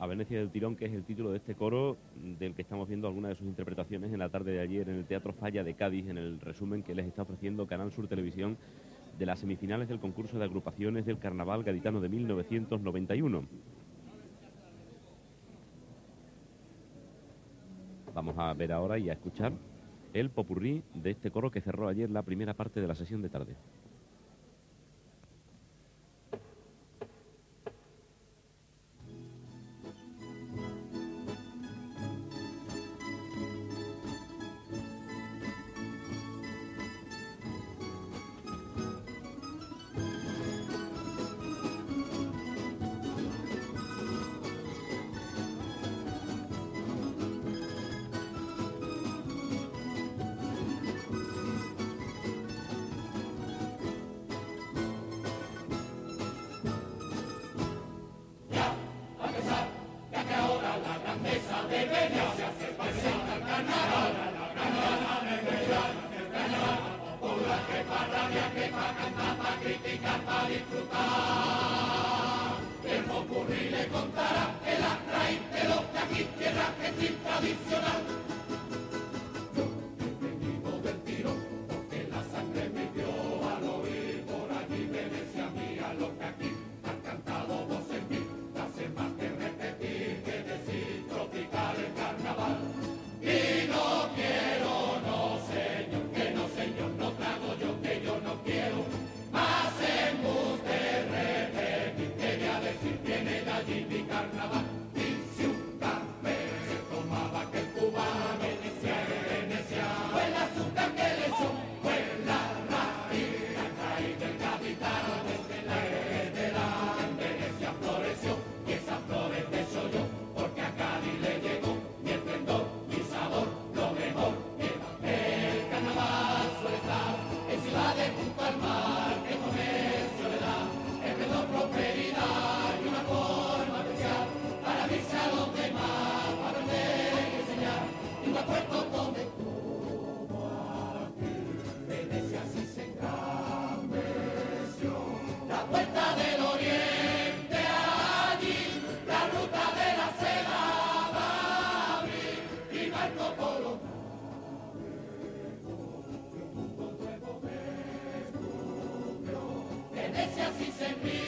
a Venecia del Tirón, que es el título de este coro del que estamos viendo algunas de sus interpretaciones en la tarde de ayer en el Teatro Falla de Cádiz, en el resumen que les está ofreciendo Canal Sur Televisión de las semifinales del concurso de agrupaciones del Carnaval Gaditano de 1991. Vamos a ver ahora y a escuchar el popurrí de este coro que cerró ayer la primera parte de la sesión de tarde. es si así.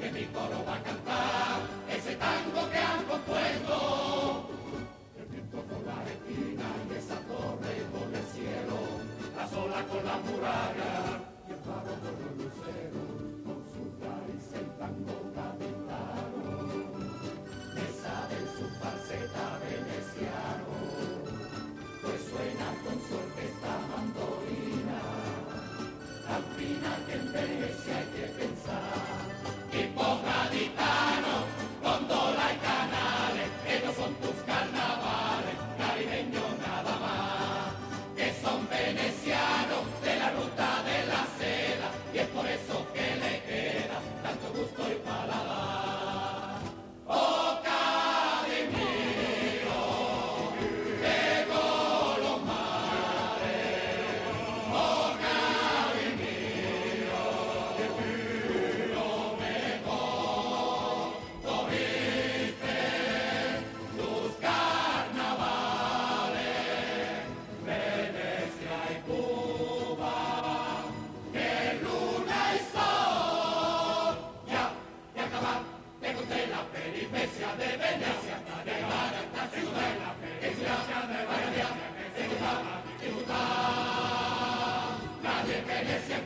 que mi coro va a cantar ese tango que han compuesto. El viento por la esquina y esa torre con el cielo, la sola con la muralla y el faro con los luceros, con su caricia y tango cantaron. Mesa de su falseta veneciano, pues suena con su orquesta mandolina, al final que en Venecia iglesia.